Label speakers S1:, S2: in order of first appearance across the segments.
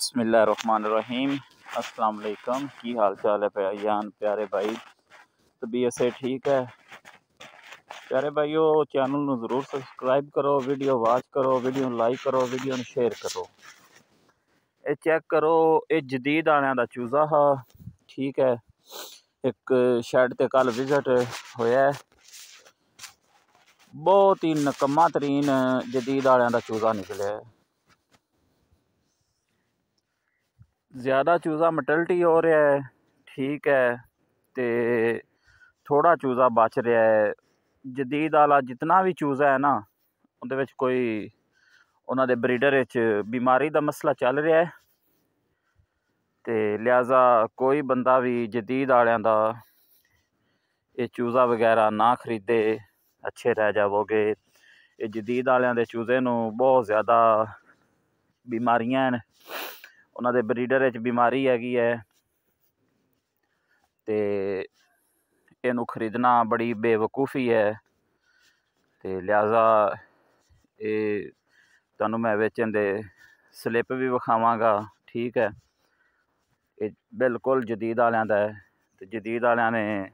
S1: बसमीम अल्लाम की हाल चाल है प्यान प्यारे भाई? तबीयत से ठीक है? प्यारे भाइयों, चैनल में ज़रूर सबसक्राइब करो, वीडियो वॉच करो, वीडियो लाइक करो, वीडियो शेयर करो। ये चेक करो ये जदीद आने का चूज़ा हा। ठीक है? एक शैड ते कल विज़िट होया बहुत ही नकम्मा तरीन जदीद आया का चूज़ा निकलिया है। ਜ਼ਿਆਦਾ ਚੂਜ਼ਾ ਮਟਲਟੀ ਹੋ ਰਿਹਾ ਹੈ ਠੀਕ ਹੈ ਤੇ ਥੋੜਾ ਚੂਜ਼ਾ ਬਚ ਰਿਹਾ ਹੈ ਜਦੀਦ ਵਾਲਾ ਜਿੰਨਾ ਵੀ ਚੂਜ਼ਾ ਹੈ ਨਾ ਉਹਦੇ ਵਿੱਚ ਕੋਈ ਉਹਨਾਂ ਦੇ ਬਰੀਡਰ ਵਿੱਚ ਬਿਮਾਰੀ ਦਾ ਮਸਲਾ ਚੱਲ ਰਿਹਾ ਹੈ ਤੇ ਲਿਆਜ਼ਾ ਕੋਈ ਬੰਦਾ ਵੀ ਜਦੀਦ ਵਾਲਿਆਂ ਦਾ ਇਹ ਚੂਜ਼ਾ ਵਗੈਰਾ ਨਾ ਖਰੀਦੇ ਅੱਛੇ ਰਹਿ ਜਾਵੋਗੇ ਇਹ ਜਦੀਦ ਵਾਲਿਆਂ ਦੇ ਚੂਜ਼ੇ ਨੂੰ ਬਹੁਤ ਜ਼ਿਆਦਾ ਬਿਮਾਰੀਆਂ ਹਨ ਉਹਨਾਂ ਦੇ ਬਰੀਡਰ ਵਿੱਚ ਬਿਮਾਰੀ ਹੈਗੀ ਹੈ ਤੇ ਇਹਨੂੰ ਖਰੀਦਣਾ ਬੜੀ ਬੇਵਕੂਫੀ ਹੈ ਤੇ ਲਿਆਜ਼ਾ ਇਹ ਤੁਹਾਨੂੰ ਮੈਂ ਵੇਚਣ ਦੇ ਸਲਿੱਪ ਵੀ ਵਿਖਾਵਾਂਗਾ ਠੀਕ ਹੈ ਇਹ ਬਿਲਕੁਲ ਜਦੀਦ ਵਾਲਿਆਂ ਦਾ ਹੈ ਤੇ ਜਦੀਦ ਵਾਲਿਆਂ ਨੇ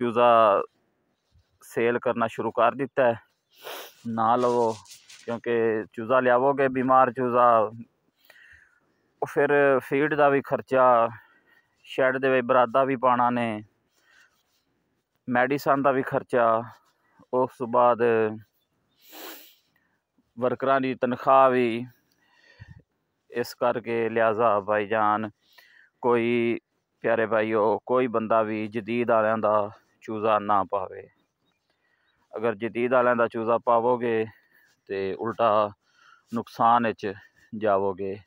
S1: ਚੂਜ਼ਾ ਸੇਲ ਕਰਨਾ ਸ਼ੁਰੂ ਕਰ ਦਿੱਤਾ ਹੈ ਨਾ ਲਵੋ ਕਿਉਂਕਿ ਚੂਜ਼ਾ ਲਿਆਵੋਗੇ ਬਿਮਾਰ ਚੂਜ਼ਾ ਫਿਰ ਫੀਡ ਦਾ ਵੀ ਖਰਚਾ, ਸ਼ੈੱਡ ਦੇ ਵਿੱਚ ਬਰਾਦਾ ਵੀ ਪਾਣਾ ਨੇ, ਮੈਡੀਸਨ ਦਾ ਵੀ ਖਰਚਾ, ਉਸ ਤੋਂ ਬਾਅਦ ਵਰਕਰਾਂ ਦੀ ਤਨਖਾਹ ਵੀ, ਇਸ ਕਰਕੇ ਲਿਆਜ਼ਾ ਭਾਈਜਾਨ ਕੋਈ ਪਿਆਰੇ ਭਾਈਓ, ਕੋਈ ਬੰਦਾ ਵੀ ਜਦੀਦ ਵਾਲਿਆਂ ਦਾ ਚੂਜ਼ਾ ਨਾ ਪਾਵੇ। ਅਗਰ ਜਦੀਦ ਵਾਲਿਆਂ ਦਾ ਚੂਜ਼ਾ ਪਾਵੋਗੇ ਤੇ ਉਲਟਾ ਨੁਕਸਾਨ ਵਿੱਚ ਜਾਵੋਗੇ।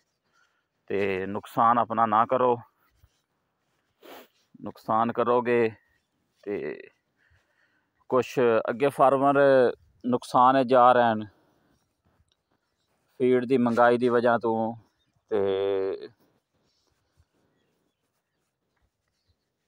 S1: ਤੇ ਨੁਕਸਾਨ ਆਪਣਾ ਨਾ ਕਰੋ ਨੁਕਸਾਨ ਕਰੋਗੇ ਤੇ ਕੁਝ ਅੱਗੇ ਫਾਰਮਰ ਨੁਕਸਾਨ ਜਾ ਰਹੇ ਹਨ ਫੀਡ ਦੀ ਮੰਗਾਈ ਦੀ ਵਜ੍ਹਾ ਤੋਂ ਤੇ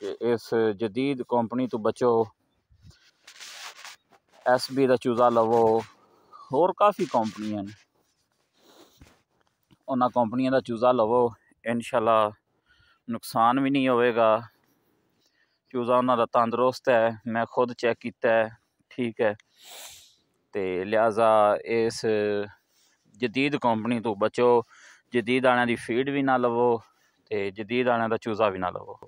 S1: ਕਿ ਇਸ ਜਦੀਦ ਕੰਪਨੀ ਤੋਂ ਬਚੋ ਐਸਬੀ ਦਾ ਚੂਜ਼ਾ ਲਵੋ ਹੋਰ ਕਾਫੀ ਕੰਪਨੀਆਂ ਨੇ ਉਹਨਾਂ ਕੰਪਨੀਆਂ ਦਾ ਚੂਜ਼ਾ ਲਵੋ। ਇਨਸ਼ਾਅੱਲਾ ਨੁਕਸਾਨ ਵੀ ਨਹੀਂ ਹੋਵੇਗਾ। ਚੂਜ਼ਾ ਉਹਨਾਂ ਦਾ ਤੰਦਰੁਸਤ ਹੈ, ਮੈਂ ਖੁਦ ਚੈੱਕ ਕੀਤਾ ਹੈ, ਠੀਕ ਹੈ। ਤੇ ਲਿਆਜ਼ਾ ਇਸ ਜਦੀਦ ਕੰਪਨੀ ਤੋਂ ਬਚੋ, ਜਦੀਦ ਵਾਲਿਆਂ ਦੀ ਫੀਡ ਵੀ ਨਾ ਲਵੋ ਤੇ ਜਦੀਦ ਵਾਲਿਆਂ ਦਾ ਚੂਜ਼ਾ ਵੀ ਨਾ ਲਵੋ।